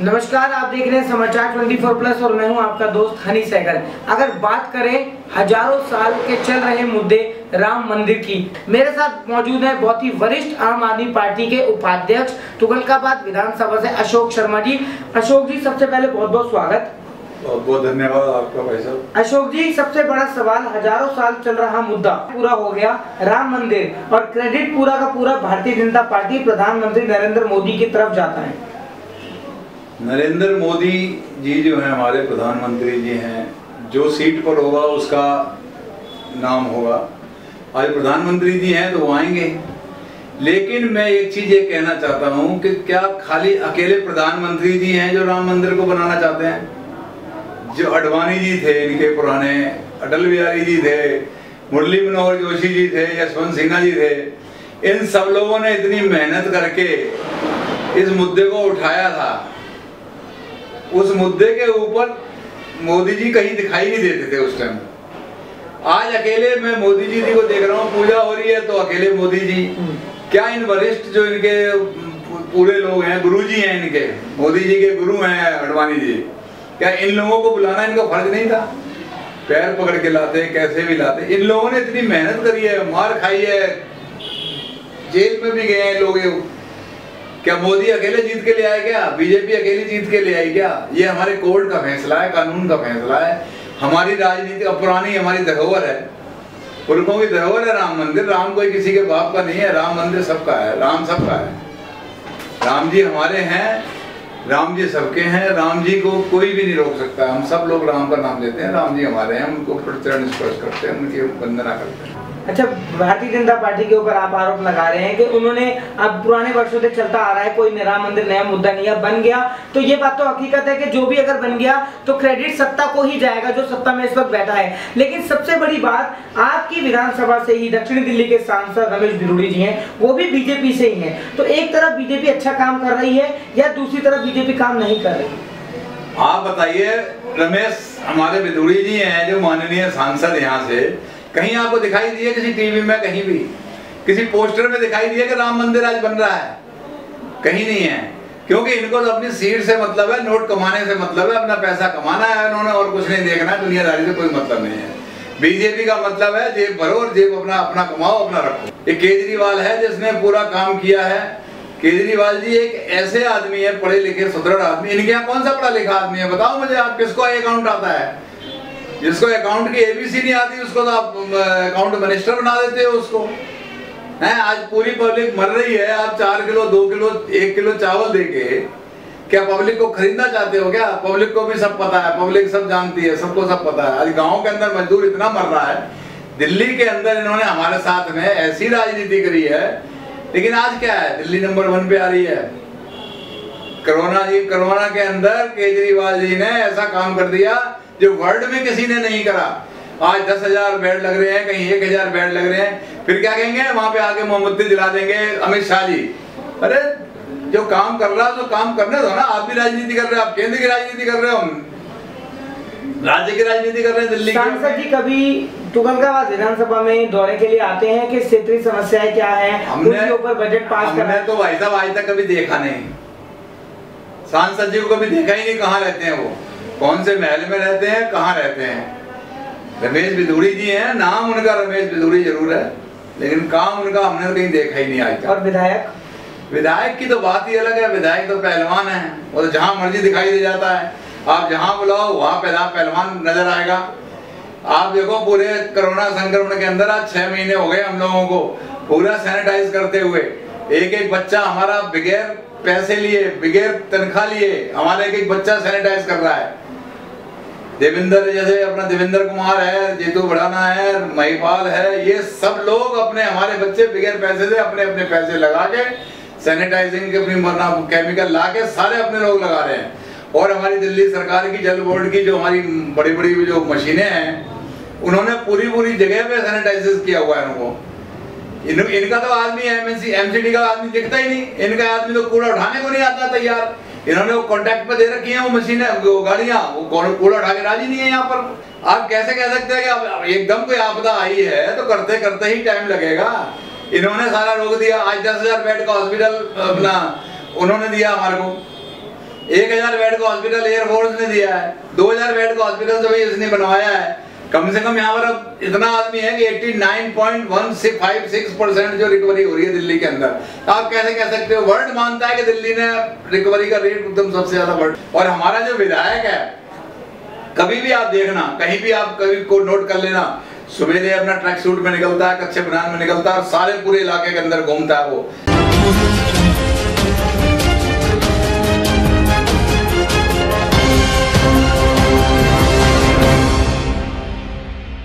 नमस्कार आप देख रहे हैं समाचार 24 प्लस और मैं हूँ आपका दोस्त हनी सहगल। अगर बात करें हज़ारों साल के चल रहे मुद्दे राम मंदिर की मेरे साथ मौजूद है बहुत ही वरिष्ठ आम आदमी पार्टी के उपाध्यक्ष तुगलकाबाद विधानसभा से अशोक शर्मा जी। अशोक जी सबसे पहले बहुत बहुत स्वागत। बहुत बहुत धन्यवाद आपका भाई साहब। अशोक जी सबसे बड़ा सवाल हज़ारों साल चल रहा मुद्दा पूरा हो गया राम मंदिर और क्रेडिट पूरा का पूरा भारतीय जनता पार्टी प्रधानमंत्री नरेंद्र मोदी की तरफ़ जाता है। नरेंद्र मोदी जी जो हैं, हमारे प्रधानमंत्री जी हैं, जो सीट पर होगा, उसका नाम होगा। आज प्रधानमंत्री जी हैं तो वो आएँगे। लेकिन मैं एक चीज़ ये कहना चाहता हूँ कि क्या खाली अकेले प्रधानमंत्री जी हैं जो राम मंदिर को बनाना चाहते हैं? जो अडवाणी जी थे, इनके पुराने अटल बिहारी जी थे, मुरली मनोहर जोशी जी थे, यशवंत सिन्हा जी थे, इन सब लोगों ने इतनी मेहनत करके इस मुद्दे को उठाया था। उस मुद्दे के ऊपर मोदी जी कहीं दिखाई नहीं देते थे उस टाइम आज अकेले मैं मोदी जी जी को देख रहा हूँ पूजा हो रही है तो अकेले मोदी जी। क्या इन वरिष्ठ जो इनके पूरे लोग हैं गुरु जी हैं इनके मोदी जी के गुरु हैं अडवाणी जी क्या इन लोगों को बुलाना इनका फ़र्ज़ नहीं था? पैर पकड़ के लाते कैसे भी लाते। इन लोगों ने इतनी मेहनत करी है मार खाई है जेल में भी गए हैं लोग क्या मोदी अकेले जीत के ले आए क्या? बीजेपी अकेली जीत के ले आई क्या? ये हमारे कोर्ट का फैसला है, कानून का फैसला है। हमारी राजनीति पुरानी हमारी धरोहर है। पुरखों की धरोहर है राम मंदिर। राम कोई किसी के बाप का नहीं है, राम मंदिर सबका है, राम सबका है। राम जी हमारे हैं, राम जी सबके हैं, राम जी को कोई भी नहीं रोक सकता। हम सब लोग राम का नाम लेते हैं, राम जी हमारे हैं, उनको चरण स्पर्श करते हैं, उनकी वंदना करते हैं। अच्छा भारतीय जनता पार्टी के ऊपर आप आरोप लगा रहे हैं कि उन्होंने अब पुराने वर्षों से चलता आ रहा है, कोई राम मंदिर, नया मुद्दा नहीं है बन गया तो ये बात तो हकीकत है कि जो भी अगर बन गया तो क्रेडिट सत्ता को ही जाएगा जो सत्ता में इस वक्त बैठा है। लेकिन सबसे बड़ी बात आपकी विधानसभा से ही, दक्षिणी दिल्ली के सांसद रमेश बिरूड़ी जी हैं, वो भी बीजेपी से ही हैं। तो एक तरफ़ बीजेपी अच्छा काम कर रही है, या दूसरी तरफ़ बीजेपी काम नहीं कर रही? आप बताइए, रमेश, हमारे बिदुड़ी जी हैं, जो माननीय सांसद यहाँ से कहीं आपको दिखाई दिए, किसी टीवी में, कहीं भी। किसी पोस्टर में दिखाई दिया कि राम मंदिर आज बन रहा है। कहीं नहीं है। क्योंकि इनको तो अपनी सीट से मतलब है, नोट कमाने से मतलब है, अपना पैसा कमाना है उन्होंने, और कुछ नहीं देखना, दुनियादारी से कोई मतलब नहीं है। बीजेपी का मतलब है, जेब भरो और जेब अपना अपना कमाओ, अपना रखो। ये केजरीवाल है जिसने पूरा काम किया है। केजरीवाल जी एक ऐसे आदमी है, पढ़े लिखे सुदृढ़ आदमी। इनके यहाँ कौन सा पढ़ा लिखा आदमी है? बताओ मुझे आप, किसको अकाउंट आता है? जिसको अकाउंट की एबीसी नहीं आती, उसको तो आप अकाउंट मिनिस्टर बना देते हो उसको। है, आज पूरी पब्लिक मर रही है, आप चार किलो, दो किलो, एक किलो चावल देके, क्या पब्लिक को खरीदना चाहते हो क्या? पब्लिक को भी सब पता है पब्लिक सब जानती है, सबको सब पता है। आज गाँव के अंदर मजदूर इतना मर रहा है, दिल्ली के अंदर इन्होंने हमारे साथ में ऐसी राजनीति करी है। लेकिन आज क्या है, दिल्ली नंबर वन पे आ रही है। कोरोना जी, कोरोना के अंदर केजरीवाल जी ने ऐसा काम कर दिया जो वर्ल्ड में किसी ने नहीं करा आज दस हज़ार बेड लग रहे हैं कहीं एक हज़ार बेड लग रहे हैं फिर क्या कहेंगे? वहाँ पे आके मोमबत्ती दिला देंगे अमित शाह जी। अरे जो काम कर रहा तो काम करने दो ना आप भी राजनीति कर रहे हो आप केंद्र की राजनीति कर रहे हो राज्य की राजनीति कर रहे हैं दिल्ली सांसद जी कभी तुगलकाबाद विधानसभा में दौरे के लिए आते हैं कि क्षेत्रीय समस्याएँ क्या है? हमने ऊपर बजट पास हमने तो भाई साहब आज तक कभी देखा नहीं। सांसद जी को कभी देखा ही नहीं कहाँ रहते हैं वो? कौन से महल में रहते हैं कहाँ रहते हैं? रमेश बिदुड़ी जी हैं नाम उनका रमेश बिदुड़ी ज़रूर है लेकिन काम उनका हमने तो कहीं देखा ही नहीं आज और विधायक? विधायक की तो बात ही अलग है विधायक तो पहलवान है वो तो जहाँ मर्ज़ी दिखाई दे जाता है। आप जहाँ बुलाओ वहाँ पहला पहलवान नज़र आएगा। आप देखो पूरे कोरोना संक्रमण के अंदर आज छह महीने हो गए हम लोगों को पूरा सैनिटाइज करते हुए। एक एक बच्चा हमारा बगैर पैसे लिए बगैर तनख्वाह लिए हमारा एक एक बच्चा सैनिटाइज कर रहा है। देवेंद्र जैसे अपना देवेंद्र कुमार है जीतू बढ़ाना है महिपाल है ये सब लोग अपने हमारे बच्चे बगैर पैसे से अपने अपने पैसे लगा के सैनिटाइजिंग के अपनी मरना केमिकल ला के सारे अपने लोग लगा रहे हैं। और हमारी दिल्ली सरकार की जल बोर्ड की जो हमारी बड़ी बड़ी जो मशीनें हैं उन्होंने पूरी पूरी जगह पे सैनिटाइज किया हुआ है उनको। इन, इनका तो आदमी एमएनसी एमसीडी का आदमी दिखता ही नहीं। इनका आदमी तो कूड़ा उठाने को नहीं आता तैयार। इन्होंने वो कॉन्ट्रैक्ट पे दे रखी है, वो मशीन वो गाड़ियाँ, वो कूड़ा उठा के राज़ी नहीं है यहाँ पर। आप कैसे कह सकते हैं कि एकदम कोई आपदा आई है तो करते करते ही टाइम लगेगा। इन्होंने सारा रोक दिया, आज दस हज़ार बेड का हॉस्पिटल अपना, उन्होंने दिया हमारे को। एक हज़ार बेड का हॉस्पिटल एयरफोर्स ने दिया है, दो हज़ार बेड का हॉस्पिटल तो भाई उसने बनवाया है। कम से कम यहाँ पर अब इतना आदमी है कि 89.156 परसेंट जो रिकवरी हो रही है दिल्ली के अंदर। आप कैसे कह सकते हो? वर्ल्ड मानता है कि दिल्ली ने रिकवरी का रेट एकदम सबसे ज़्यादा वर्ल्ड और हमारा जो विधायक है, कभी भी आप देखना, कहीं भी आप कभी को नोट कर लेना सवेरे अपना ट्रैक सूट में निकलता है, कच्चे बनान में निकलता है और सारे पूरे इलाके के अंदर घूमता है वो।